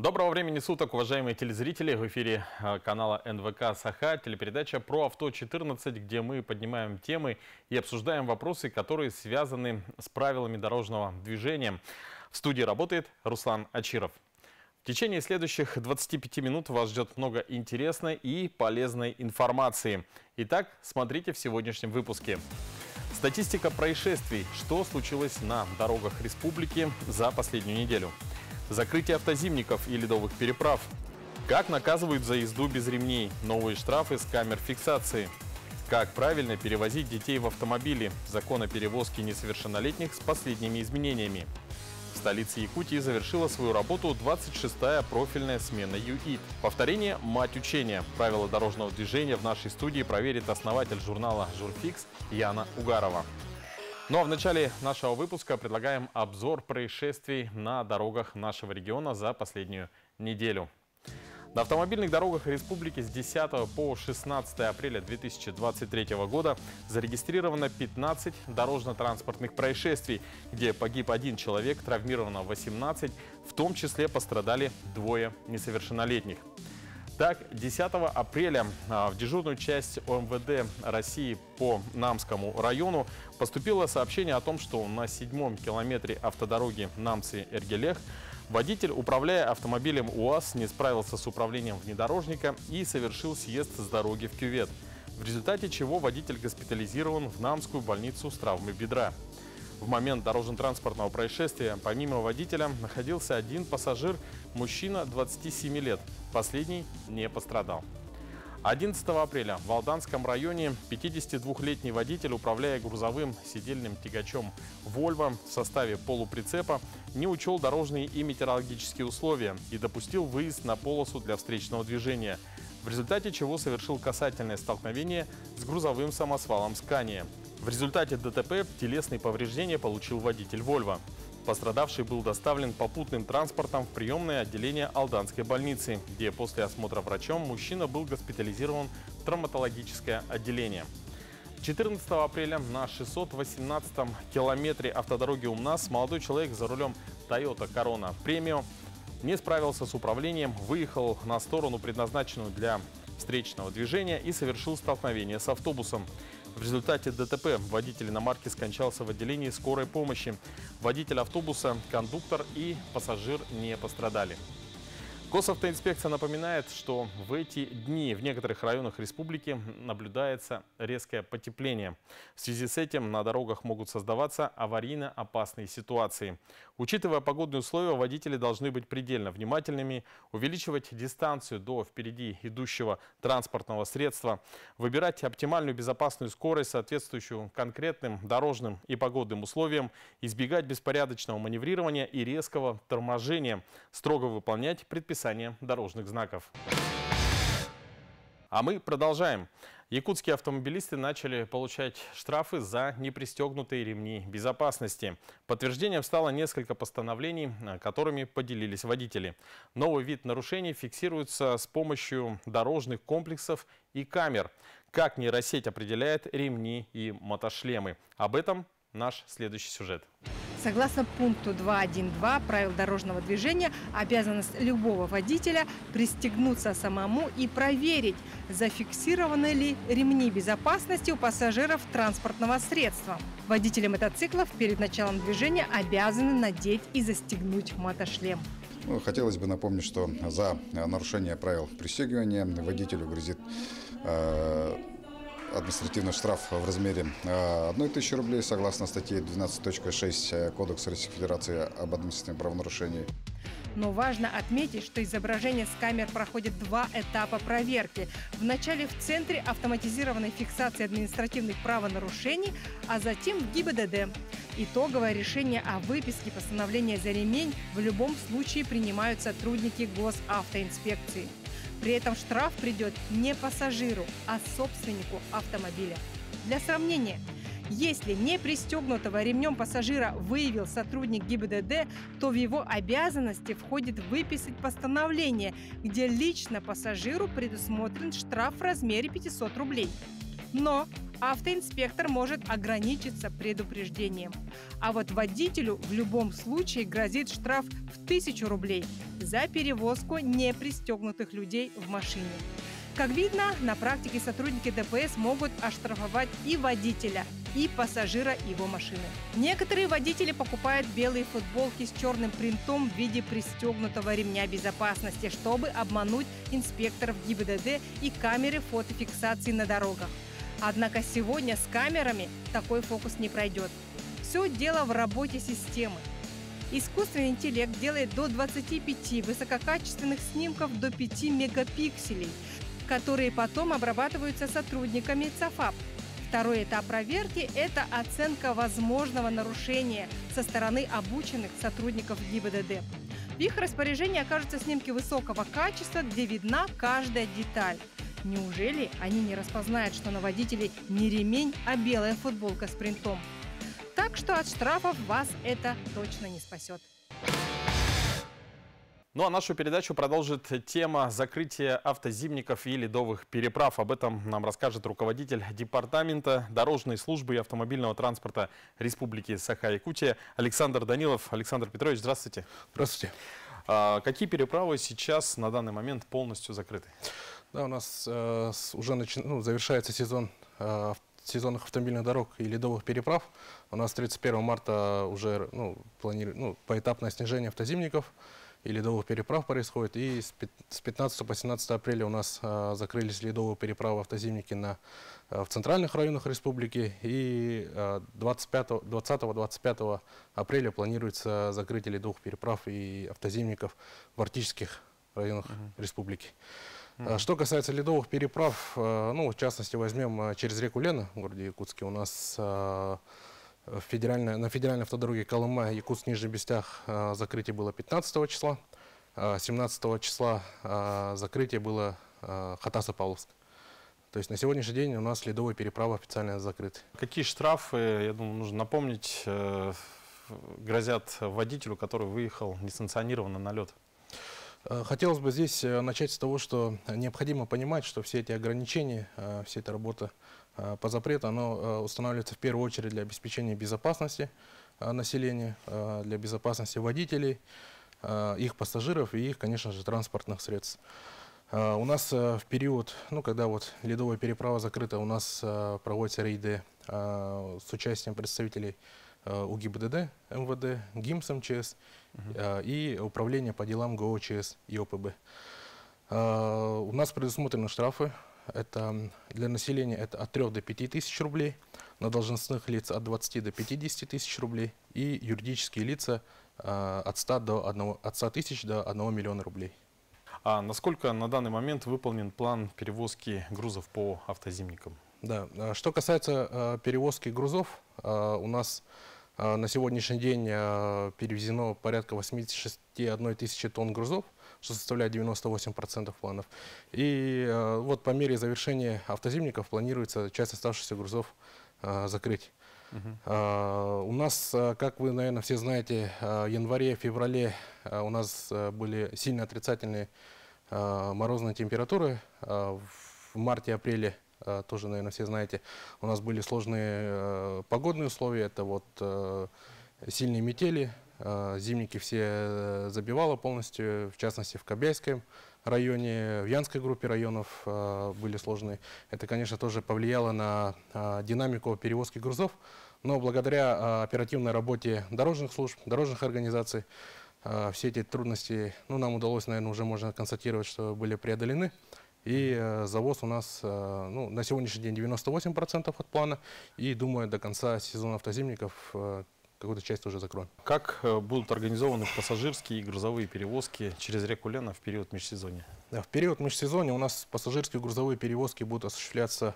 Доброго времени суток, уважаемые телезрители. В эфире э, канала НВК «Саха» телепередача про авто-14, где мы поднимаем темы и обсуждаем вопросы, которые связаны с правилами дорожного движения. В студии работает Руслан Ачиров. В течение следующих 25 минут вас ждет много интересной и полезной информации. Итак, смотрите в сегодняшнем выпуске. Статистика происшествий. Что случилось на дорогах республики за последнюю неделю? Закрытие автозимников и ледовых переправ. Как наказывают за езду без ремней? Новые штрафы с камер фиксации. Как правильно перевозить детей в автомобиле? Закон о перевозке несовершеннолетних с последними изменениями. В столице Якутии завершила свою работу 26-я профильная смена ЮИТ. Повторение – мать учения. Правила дорожного движения в нашей студии проверит основатель журнала «Журфикс» Яна Угарова. Ну а в начале нашего выпуска предлагаем обзор происшествий на дорогах нашего региона за последнюю неделю. На автомобильных дорогах республики с 10 по 16 апреля 2023 года зарегистрировано 15 дорожно-транспортных происшествий, где погиб один человек, травмировано 18, в том числе пострадали двое несовершеннолетних. Так, 10 апреля а, в дежурную часть ОМВД России по Намскому району поступило сообщение о том, что на седьмом километре автодороги Намцы-Эргелех водитель, управляя автомобилем УАЗ, не справился с управлением внедорожника и совершил съезд с дороги в кювет, в результате чего водитель госпитализирован в Намскую больницу с травмой бедра. В момент дорожно-транспортного происшествия помимо водителя находился один пассажир, мужчина 27 лет. Последний не пострадал. 11 апреля в Алданском районе 52-летний водитель, управляя грузовым сидельным тягачом «Вольво» в составе полуприцепа, не учел дорожные и метеорологические условия и допустил выезд на полосу для встречного движения, в результате чего совершил касательное столкновение с грузовым самосвалом «Скания». В результате ДТП телесные повреждения получил водитель «Вольво». Пострадавший был доставлен попутным транспортом в приемное отделение Алданской больницы, где после осмотра врачом мужчина был госпитализирован в травматологическое отделение. 14 апреля на 618 километре автодороги УМНАС молодой человек за рулем Toyota Corona Premium не справился с управлением, выехал на сторону, предназначенную для встречного движения и совершил столкновение с автобусом. В результате ДТП водитель иномарки скончался в отделении скорой помощи. Водитель автобуса, кондуктор и пассажир не пострадали. Госавтоинспекция напоминает, что в эти дни в некоторых районах республики наблюдается резкое потепление. В связи с этим на дорогах могут создаваться аварийно опасные ситуации. Учитывая погодные условия, водители должны быть предельно внимательными, увеличивать дистанцию до впереди идущего транспортного средства, выбирать оптимальную безопасную скорость, соответствующую конкретным дорожным и погодным условиям, избегать беспорядочного маневрирования и резкого торможения, строго выполнять предписания описание дорожных знаков. А мы продолжаем. Якутские автомобилисты начали получать штрафы за непристегнутые ремни безопасности. Подтверждением стало несколько постановлений, которыми поделились водители. Новый вид нарушений фиксируется с помощью дорожных комплексов и камер. Как нейросеть определяет ремни и мотошлемы. Об этом наш следующий сюжет. Согласно пункту 2.1.2 правил дорожного движения, обязанность любого водителя пристегнуться самому и проверить, зафиксированы ли ремни безопасности у пассажиров транспортного средства. Водители мотоциклов перед началом движения обязаны надеть и застегнуть мотошлем. Ну, хотелось бы напомнить, что за нарушение правил пристегивания водителю грозит э, административный штраф в размере 1 тысячи рублей согласно статье 12.6 Кодекса Российской Федерации об административном правонарушении. Но важно отметить, что изображение с камер проходит два этапа проверки. Вначале в Центре автоматизированной фиксации административных правонарушений, а затем в ГИБДД. Итоговое решение о выписке постановления за ремень в любом случае принимают сотрудники госавтоинспекции. При этом штраф придет не пассажиру, а собственнику автомобиля. Для сравнения, если не пристегнутого ремнем пассажира выявил сотрудник ГИБДД, то в его обязанности входит выписать постановление, где лично пассажиру предусмотрен штраф в размере 500 рублей. Но автоинспектор может ограничиться предупреждением. А вот водителю в любом случае грозит штраф в тысячу рублей за перевозку непристегнутых людей в машине. Как видно, на практике сотрудники ДПС могут оштрафовать и водителя, и пассажира его машины. Некоторые водители покупают белые футболки с черным принтом в виде пристегнутого ремня безопасности, чтобы обмануть инспекторов ГИБДД и камеры фотофиксации на дорогах. Однако сегодня с камерами такой фокус не пройдет. Все дело в работе системы. Искусственный интеллект делает до 25 высококачественных снимков до 5 мегапикселей, которые потом обрабатываются сотрудниками ЦАФАП. Второй этап проверки – это оценка возможного нарушения со стороны обученных сотрудников ГИБДД. В их распоряжении окажутся снимки высокого качества, где видна каждая деталь. Неужели они не распознают, что на водителе не ремень, а белая футболка с принтом? Так что от штрафов вас это точно не спасет. Ну а нашу передачу продолжит тема закрытия автозимников и ледовых переправ. Об этом нам расскажет руководитель Департамента дорожной службы и автомобильного транспорта Республики Саха-Якутия Александр Данилов. Александр Петрович, здравствуйте. Здравствуйте. А, какие переправы сейчас на данный момент полностью закрыты? Да, у нас э, уже начи... ну, завершается сезон э, сезонных автомобильных дорог и ледовых переправ. У нас 31 марта уже ну, планируем ну, поэтапное снижение автозимников и ледовых переправ происходит. И с 15 по 17 апреля у нас э, закрылись ледовые переправы автозимники на, э, в центральных районах республики. И э, 20-25 апреля планируется закрытие ледовых переправ и автозимников в арктических районах -huh. республики. Mm Что касается ледовых переправ, э, ну, в частности, возьмем э, через реку Лена в городе Якутске. У нас э, федеральная, на федеральной автодороге Колыма, Якутск, Нижний Бестях закрытие было 15 числа. 17 числа закрытие было Хатаса-Павловск. То есть на сегодняшний день у нас ледовые переправы официально закрыты. Какие штрафы, я думаю, нужно напомнить, грозят водителю, который выехал несанкционированно на лед? Э, хотелось бы здесь э, начать с того, что необходимо понимать, что все эти ограничения, э, вся эта работа по запрету, она устанавливается в первую очередь для обеспечения безопасности населения, для безопасности водителей, их пассажиров и их, конечно же, транспортных средств. У нас в период, ну, когда вот ледовая переправа закрыта, у нас проводятся рейды с участием представителей УГИБДД, МВД, ГИМС МЧС угу. и Управление по делам ГОЧС и ОПБ. У нас предусмотрены штрафы. Это для населения это от 3 до 5 тысяч рублей, на должностных лиц от 20 до 50 тысяч рублей и юридические лица от 100, до 1, от 100 тысяч до 1 миллиона рублей. А насколько на данный момент выполнен план перевозки грузов по автозимникам? Да, что касается перевозки грузов, у нас а, на сегодняшний день а, перевезено порядка 86,1 тысячи тонн грузов, что составляет 98% планов. И а, вот по мере завершения автозимников планируется часть оставшихся грузов закрыть. Uh у нас, как вы, наверное, все знаете, в январе-феврале у нас были сильно отрицательные морозные температуры. В марте-апреле тоже, наверное, все знаете, у нас были сложные э, погодные условия, это вот э, сильные метели, зимники все забивало полностью, в частности в Кобяйском районе, в Янской группе районов были сложные. Это, конечно, тоже повлияло на динамику перевозки грузов, но благодаря оперативной работе дорожных служб, дорожных организаций, все эти трудности, ну, нам удалось, наверное, уже можно констатировать, что были преодолены. И э, завоз у нас э, ну, на сегодняшний день 98% от плана. И думаю, до конца сезона автозимников э, какую-то часть уже закроем. Как будут организованы пассажирские и грузовые перевозки через реку Лена в период межсезонья? Да, в период межсезонья у нас пассажирские и грузовые перевозки будут осуществляться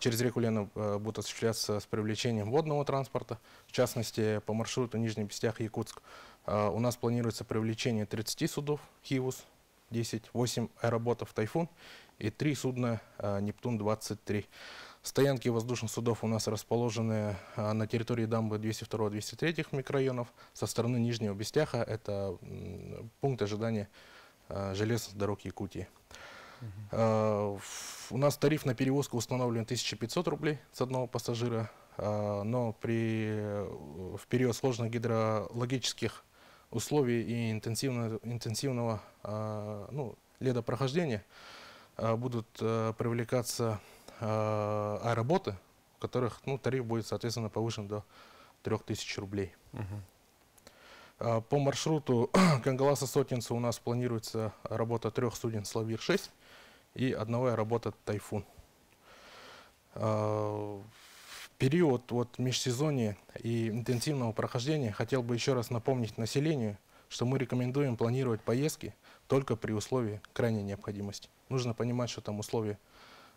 через реку Лена будут осуществляться с привлечением водного транспорта, в частности по маршруту Нижний Бестях-Якутск. У нас планируется привлечение 30 судов «Хивус», 10, 8 аэроботов «Тайфун» и 3 судна а, «Нептун-23». Стоянки воздушных судов у нас расположены а, на территории дамбы 202-203 микрорайонов. Со стороны Нижнего Бестяха это пункт ожидания а, железных дорог Якутии. В- У нас тариф на перевозку установлен 1500 рублей с одного пассажира, но при, э, в период сложных гидрологических условий и интенсивного, интенсивного э, ну, ледопрохождения э, будут э, привлекаться аэроботы, в которых ну, тариф будет, соответственно, повышен до 3000 рублей. А, По маршруту Кангаласа-Сотенца у нас планируется работа трех суден «Славир-6» и одного работа «Тайфун». Период вот межсезонья и интенсивного прохождения хотел бы еще раз напомнить населению, что мы рекомендуем планировать поездки только при условии крайней необходимости. Нужно понимать, что там условия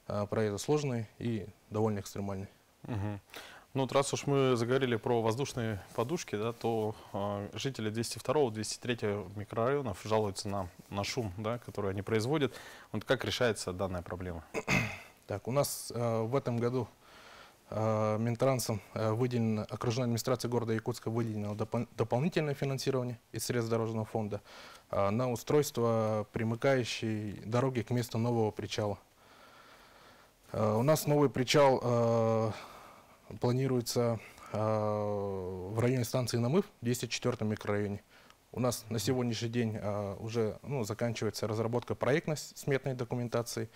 а, проезда сложные и довольно экстремальные. Мгм. Ну, вот раз уж мы заговорили про воздушные подушки, да, то э, жители 202-203 микрорайонов жалуются на, на шум, да, который они производят. Вот как решается данная проблема? Так, у нас э, в этом году э, Минтрансом э, выделено, окружной администрации города Якутска выделено допол- дополнительное финансирование из средств дорожного фонда э, на устройство примыкающей дороги к месту нового причала. Э, у нас новый причал э, планируется э, в районе станции Намыв, в 204 микрорайоне. У нас на сегодняшний день э, уже ну, заканчивается разработка проектной сметной документации.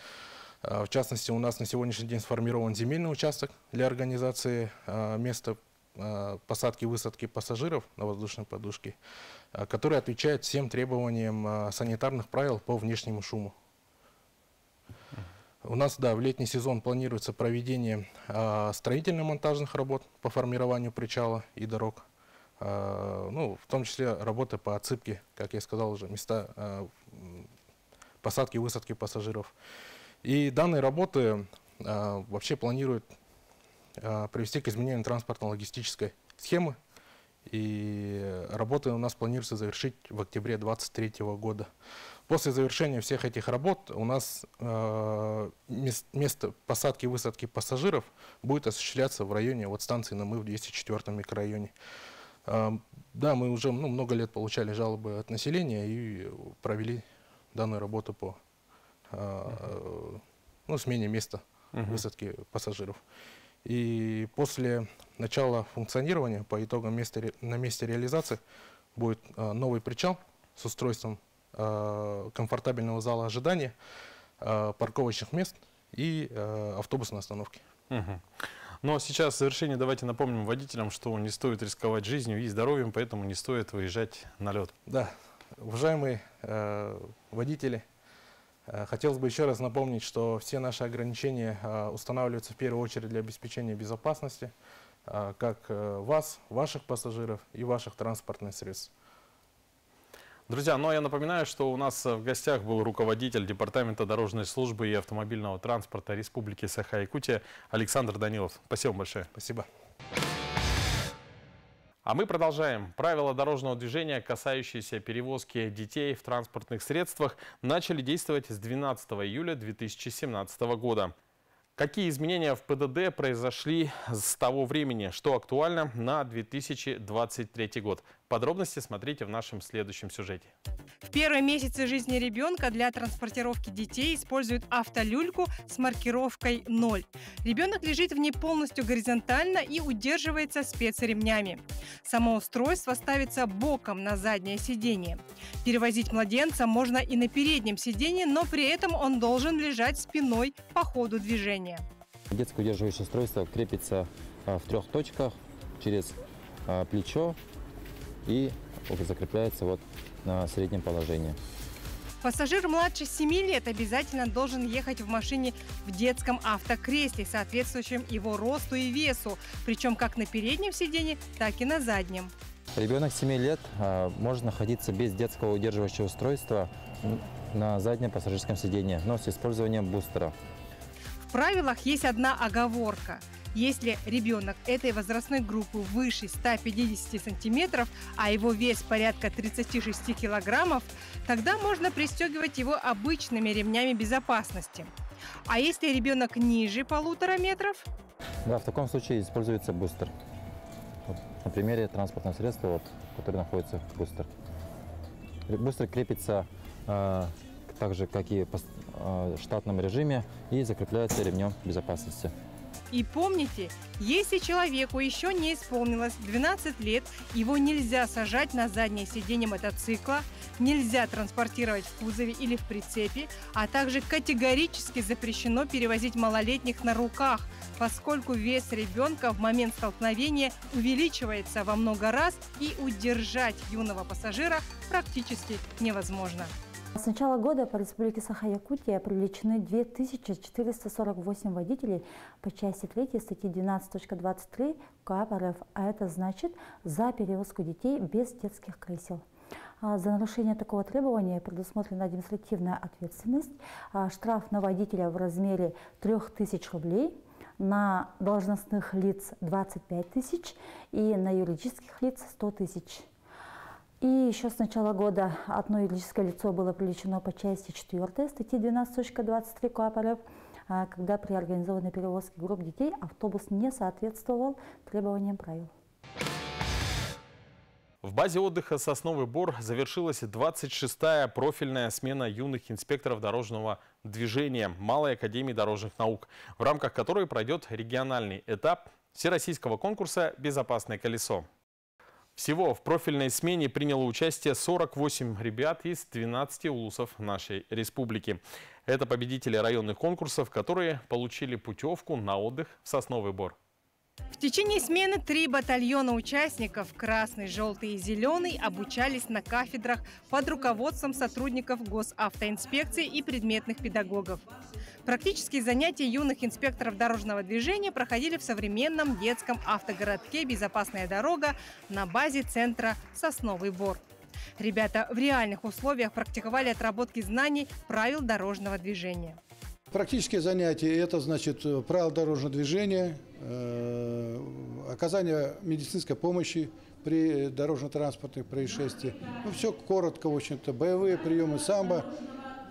Э, В частности, у нас на сегодняшний день сформирован земельный участок для организации э, места э, посадки и высадки пассажиров на воздушной подушке, который отвечает всем требованиям санитарных правил по внешнему шуму. У нас, да, в летний сезон планируется проведение строительно-монтажных работ по формированию причала и дорог. Ну, в том числе работы по отсыпке, как я сказал уже, места посадки и высадки пассажиров. И данные работы э, вообще планируют э, привести к изменению транспортно-логистической схемы. И работы у нас планируется завершить в октябре 2023 года. После завершения всех этих работ у нас э, мес- место посадки и высадки пассажиров будет осуществляться в районе вот станции Намы в 204 микрорайоне. Э, да, мы уже ну, много лет получали жалобы от населения и провели данную работу по ну, смене места высадки пассажиров. И после начала функционирования, по итогам места, на месте реализации, будет э, новый причал с устройством э, комфортабельного зала ожидания, парковочных мест и автобусной остановки. Мгм. Но сейчас в завершение давайте напомним водителям, что не стоит рисковать жизнью и здоровьем, поэтому не стоит выезжать на лед. Да, уважаемые э, водители, хотелось бы еще раз напомнить, что все наши ограничения э, устанавливаются в первую очередь для обеспечения безопасности э, как э, вас, ваших пассажиров и ваших транспортных средств. Друзья, ну а я напоминаю, что у нас э, в гостях был руководитель Департамента дорожной службы и автомобильного транспорта Республики Саха-Якутия Александр Данилов. Спасибо большое. Спасибо. А мы продолжаем. Правила дорожного движения, касающиеся перевозки детей в транспортных средствах, начали действовать с 12 июля 2017 года. Какие изменения в ПДД произошли с того времени, что актуально на 2023 год? Подробности смотрите в нашем следующем сюжете. В первые месяцы жизни ребенка для транспортировки детей используют автолюльку с маркировкой 0. Ребенок лежит в ней полностью горизонтально и удерживается спецремнями. Само устройство ставится боком на заднее сиденье. Перевозить младенца можно и на переднем сиденье, но при этом он должен лежать спиной по ходу движения. Детское удерживающее устройство крепится а, в трех точках через а, плечо и закрепляется вот на среднем положении. Пассажир младше 7 лет обязательно должен ехать в машине в детском автокресле, соответствующем его росту и весу, причем как на переднем сиденье, так и на заднем. Ребенок 7 лет а, может находиться без детского удерживающего устройства на заднем пассажирском сиденье, но с использованием бустера. В правилах есть одна оговорка. Если ребенок этой возрастной группы выше 150 сантиметров, а его вес порядка 36 килограммов, тогда можно пристегивать его обычными ремнями безопасности. А если ребенок ниже полутора метров, Да, в таком случае используется бустер. Вот на примере транспортного средства, вот, которое находится бустер. Бустер крепится к так же, как и в штатном режиме, и закрепляется ремнем безопасности. И помните, если человеку еще не исполнилось 12 лет, его нельзя сажать на заднее сиденье мотоцикла, нельзя транспортировать в кузове или в прицепе, а также категорически запрещено перевозить малолетних на руках, поскольку вес ребенка в момент столкновения увеличивается во много раз и удержать юного пассажира практически невозможно. С начала года по Республике Саха-Якутия привлечены 2448 водителей по части 3 статьи 12.23 КАП РФ, а это значит за перевозку детей без детских кресел. А за нарушение такого требования предусмотрена административная ответственность, а штраф на водителя в размере 3000 рублей, на должностных лиц 25 тысяч и на юридических лиц 100 тысяч. И еще с начала года одно юридическое лицо было привлечено по части 4 статьи 12.23 КОАП РФ, а, когда при организованной перевозке групп детей автобус не соответствовал требованиям правил. В базе отдыха «Сосновый Бор» завершилась 26-я профильная смена юных инспекторов дорожного движения Малой Академии дорожных наук, в рамках которой пройдет региональный этап всероссийского конкурса «Безопасное колесо». Всего в профильной смене приняло участие 48 ребят из 12 улусов нашей республики. Это победители районных конкурсов, которые получили путевку на отдых в Сосновый Бор. В течение смены три батальона участников – красный, желтый и зеленый – обучались на кафедрах под руководством сотрудников госавтоинспекции и предметных педагогов. Практические занятия юных инспекторов дорожного движения проходили в современном детском автогородке «Безопасная дорога» на базе центра «Сосновый Бор». Ребята в реальных условиях практиковали отработки знаний правил дорожного движения. Практические занятия – это, значит, правила дорожного движения, э, оказание медицинской помощи при дорожно-транспортных происшествиях. Ну, все коротко, в общем-то, боевые приемы самбо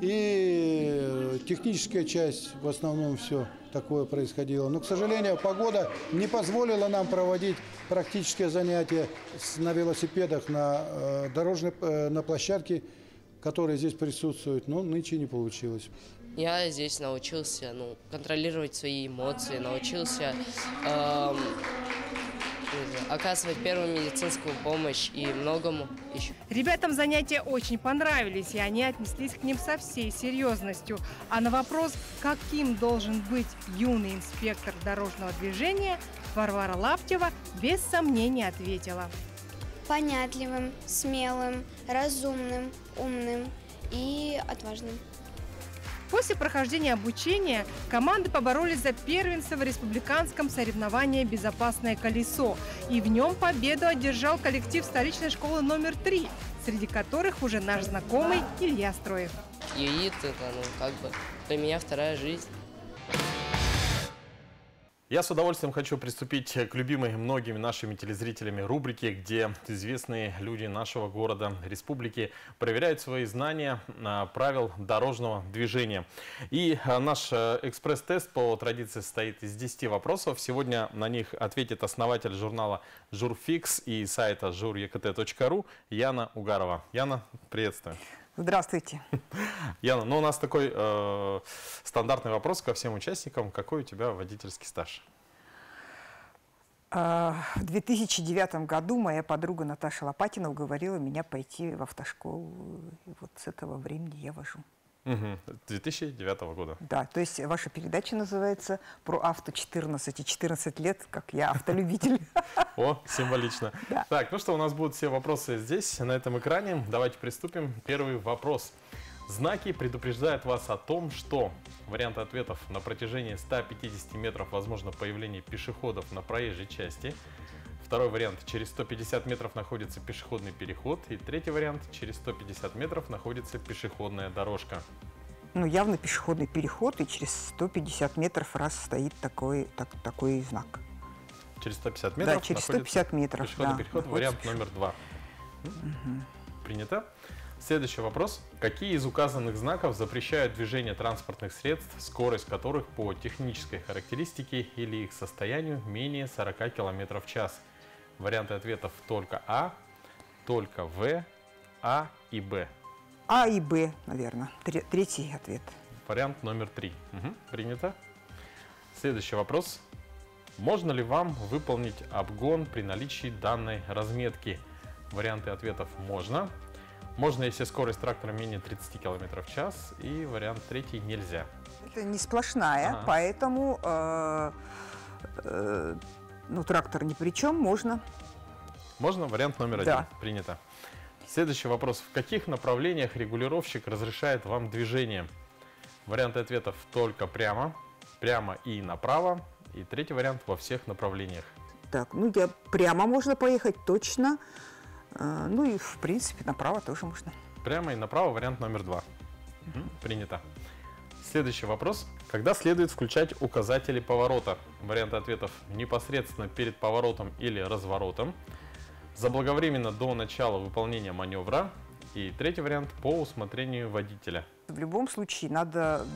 и техническая часть, в основном все такое происходило. Но, к сожалению, погода не позволила нам проводить практические занятия на велосипедах на э, дорожной э, на площадке, которые здесь присутствуют, но нынче не получилось. Я здесь научился ну, контролировать свои эмоции, научился эм, оказывать первую медицинскую помощь и многому еще. Ребятам занятия очень понравились, и они отнеслись к ним со всей серьезностью. А на вопрос, каким должен быть юный инспектор дорожного движения, Варвара Лаптева без сомнения ответила. Понятливым, смелым, разумным, умным и отважным. После прохождения обучения команды поборолись за первенство в республиканском соревновании «Безопасное колесо». И в нем победу одержал коллектив столичной школы номер три, среди которых уже наш знакомый Илья Строев. ЮИТ – это, ну, как бы, для меня вторая жизнь. Я с удовольствием хочу приступить к любимой многими нашими телезрителями рубрике, где известные люди нашего города, республики проверяют свои знания правил дорожного движения. И а, наш э, экспресс-тест по традиции состоит из 10 вопросов. Сегодня на них ответит основатель журнала «Журфикс» и сайта журект.ру Яна Угарова. Яна, приветствую. Здравствуйте. Яна, ну у нас такой э, стандартный вопрос ко всем участникам. Какой у тебя водительский стаж? А, в 2009 году моя подруга Наташа Лопатина уговорила меня пойти в автошколу. И вот с этого времени я вожу. Угу. 2009 года. Да, то есть ваша передача называется «Про авто 14» и 14 лет, как я автолюбитель. О, символично. Так, ну что, у нас будут все вопросы здесь, на этом экране. Давайте приступим. Первый вопрос. Знаки предупреждают вас о том, что варианты ответов на протяжении 150 метров возможно появление пешеходов на проезжей части. Второй вариант. Через 150 метров находится пешеходный переход. И третий вариант. Через 150 метров находится пешеходная дорожка. Ну, явно пешеходный переход, и через 150 метров раз стоит такой, так, такой знак. Через 150 метров? Да, через 150 метров, Пешеходный да, переход, вариант номер два. Угу. Принято. Следующий вопрос. Какие из указанных знаков запрещают движение транспортных средств, скорость которых по технической характеристике или их состоянию менее 40 км в час? Варианты ответов только А, только В, А и Б. А и Б, наверное. Третий ответ. Вариант номер три. Угу, принято. Следующий вопрос. Можно ли вам выполнить обгон при наличии данной разметки? Варианты ответов «можно». Можно, если скорость трактора менее 30 км в час. И вариант третий «нельзя». Это не сплошная, ага. поэтому э, э, ну, трактор ни при чем, можно. Можно? Вариант номер да. один. Принято. Следующий вопрос. В каких направлениях регулировщик разрешает вам движение? Варианты ответов только прямо, прямо и направо, и третий вариант во всех направлениях. Так, ну я прямо можно поехать точно. А, ну и в принципе направо тоже можно. Прямо и направо вариант номер два. Угу, принято. Следующий вопрос. Когда следует включать указатели поворота? Варианты ответов непосредственно перед поворотом или разворотом. Заблаговременно до начала выполнения маневра. И третий вариант по усмотрению водителя. В любом случае надо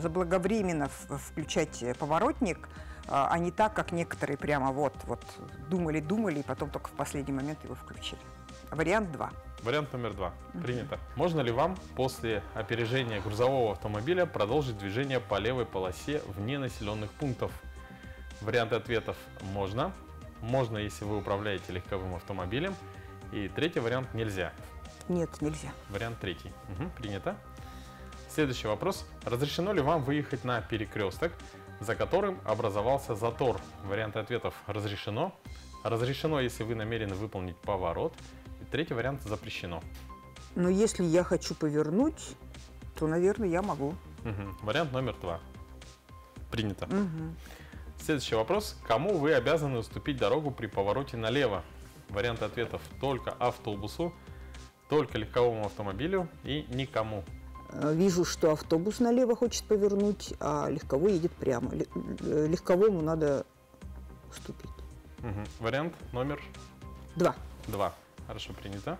заблаговременно включать поворотник, а, а не так, как некоторые прямо вот, вот думали-думали, и потом только в последний момент его включили. Вариант 2. Вариант номер два. Принято. Можно ли вам после опережения грузового автомобиля продолжить движение по левой полосе вне населенных пунктов? Варианты ответов можно. Можно, если вы управляете легковым автомобилем. И третий вариант нельзя. Нет, нельзя. Вариант третий. Угу, принято. Следующий вопрос. Разрешено ли вам выехать на перекресток, за которым образовался затор? Варианты ответов разрешено. Разрешено, если вы намерены выполнить поворот. И третий вариант запрещено. Но если я хочу повернуть, то, наверное, я могу. Угу. Вариант номер два. Принято. Угу. Следующий вопрос. Кому вы обязаны уступить дорогу при повороте налево? Варианты ответов только автобусу, только легковому автомобилю и никому. Э, вижу, что автобус налево хочет повернуть, а легковой едет прямо. Э, легковому надо уступить. Угу. Вариант номер? Два. Два. Хорошо, принято.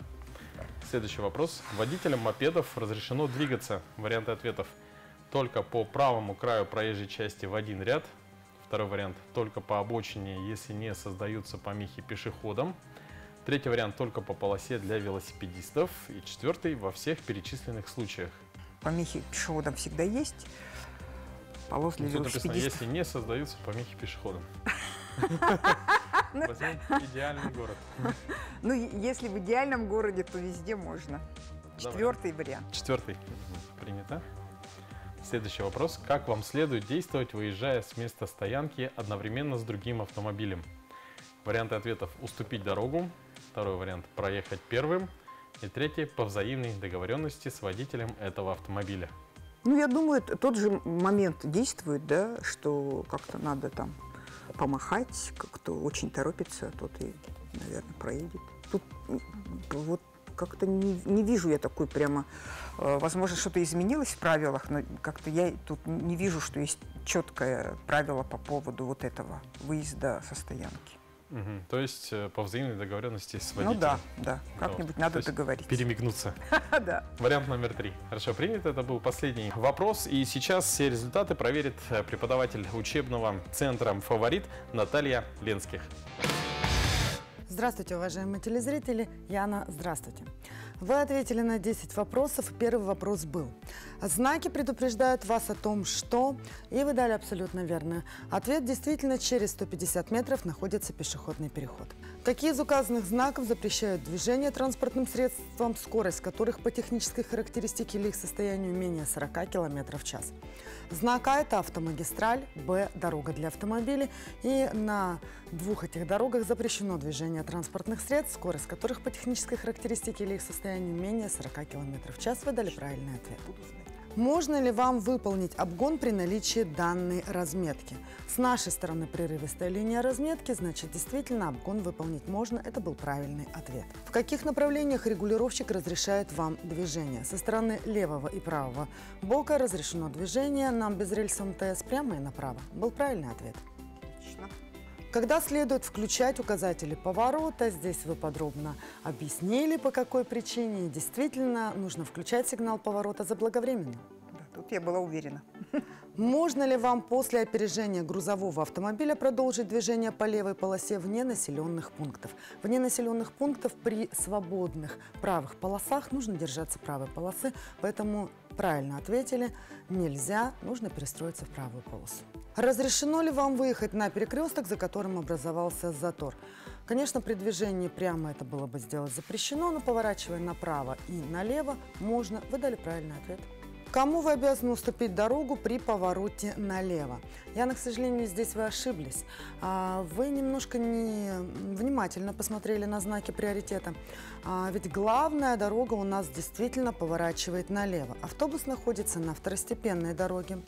Следующий вопрос. Водителям мопедов разрешено двигаться. Варианты ответов. Только по правому краю проезжей части в один ряд. Второй вариант. Только по обочине, если не создаются помехи пешеходам. Третий вариант. Только по полосе для велосипедистов. И четвертый. Во всех перечисленных случаях. Помехи пешеходам всегда есть. Полос для ну, велосипедистов. Написано, если не создаются помехи пешеходам. Возьмем идеальный город. Ну, если в идеальном городе, то везде можно. Четвертый вариант. Четвертый. Принято. Следующий вопрос. Как вам следует действовать, выезжая с места стоянки одновременно с другим автомобилем? Варианты ответов – уступить дорогу. Второй вариант – проехать первым. И третий – по взаимной договоренности с водителем этого автомобиля. Ну, я думаю, тот же момент действует, да, что как-то надо там помахать, кто очень торопится, тот и, наверное, проедет. Тут вот как-то не, не вижу я такой прямо... Э, возможно, что-то изменилось в правилах, но как-то я тут не вижу, что есть четкое правило по поводу вот этого выезда со стоянки. Угу. То есть э, по взаимной договоренности с водителем. Ну да, да. Как-нибудь надо договориться. Перемигнуться. Да. Вариант номер три. Хорошо, принято. Это был последний вопрос. И сейчас все результаты проверит э, преподаватель учебного центра «Фаворит» Наталья Ленских. Здравствуйте, уважаемые телезрители. Яна, здравствуйте. Вы ответили на 10 вопросов. Первый вопрос был. Знаки предупреждают вас о том, что... И вы дали абсолютно верно. Ответ действительно через 150 метров находится пешеходный переход. Какие из указанных знаков запрещают движение транспортным средством, скорость которых по технической характеристике или их состоянию менее 40 км в час? Знак А – это автомагистраль, Б – дорога для автомобилей. И на двух этих дорогах запрещено движение транспортных средств, скорость которых по технической характеристике или их состоянию менее 40 км в час. Вы дали правильный ответ. Можно ли вам выполнить обгон при наличии данной разметки? С нашей стороны прерывистая линия разметки, значит, действительно обгон выполнить можно. Это был правильный ответ. В каких направлениях регулировщик разрешает вам движение? Со стороны левого и правого бока разрешено движение нам без рельса МТС прямо и направо. Был правильный ответ. Когда следует включать указатели поворота, здесь вы подробно объяснили, по какой причине. Действительно, нужно включать сигнал поворота заблаговременно. Да, тут я была уверена. Можно ли вам после опережения грузового автомобиля продолжить движение по левой полосе вне населенных пунктов? Вне населенных пунктов при свободных правых полосах нужно держаться правой полосы, поэтому правильно ответили, нельзя, нужно перестроиться в правую полосу. Разрешено ли вам выехать на перекресток, за которым образовался затор? Конечно, при движении прямо это было бы сделать запрещено, но поворачивая направо и налево можно. Вы дали правильный ответ. Кому вы обязаны уступить дорогу при повороте налево? Яна, к сожалению, здесь вы ошиблись. А, вы немножко не внимательно посмотрели на знаки приоритета. А, ведь главная дорога у нас действительно поворачивает налево. Автобус находится на второстепенной дороге.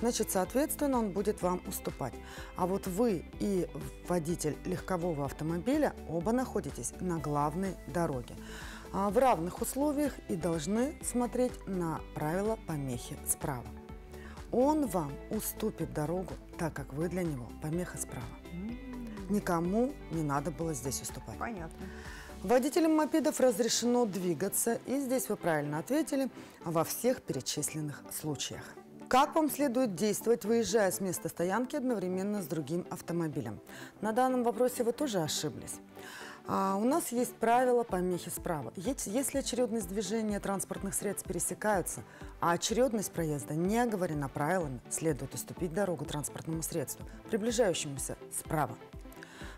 Значит, соответственно, он будет вам уступать. А вот вы и водитель легкового автомобиля оба находитесь на главной дороге. А, в равных условиях и должны смотреть на правила помехи справа. Он вам уступит дорогу, так как вы для него помеха справа. Никому не надо было здесь уступать. Понятно. Водителям мопедов разрешено двигаться, и здесь вы правильно ответили, во всех перечисленных случаях. Как вам следует действовать, выезжая с места стоянки одновременно с другим автомобилем? На данном вопросе вы тоже ошиблись. А у нас есть правило помехи справа. Если очередность движения транспортных средств пересекаются, а очередность проезда не оговорена правилами, следует уступить дорогу транспортному средству, приближающемуся справа.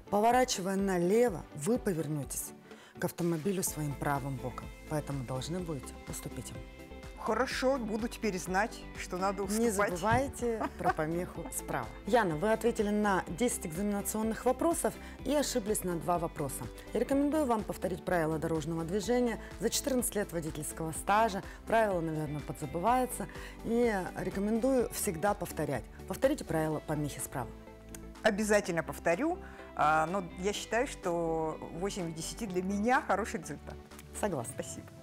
Поворачивая налево, вы повернетесь к автомобилю своим правым боком, поэтому должны будете уступить им. Хорошо, буду теперь знать, что надо уступать. Не забывайте про помеху справа. Яна, вы ответили на 10 экзаменационных вопросов и ошиблись на два вопроса. Я рекомендую вам повторить правила дорожного движения. За 14 лет водительского стажа правила, наверное, подзабываются. И рекомендую всегда повторять. Повторите правила помехи справа. Обязательно повторю, а, но я считаю, что 8 из 10 для меня хороший результат. Согласна. Спасибо.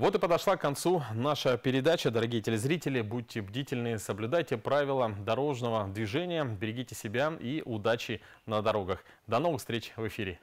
Вот и подошла к концу наша передача. Дорогие телезрители, будьте бдительны, соблюдайте правила дорожного движения, берегите себя и удачи на дорогах. До новых встреч в эфире.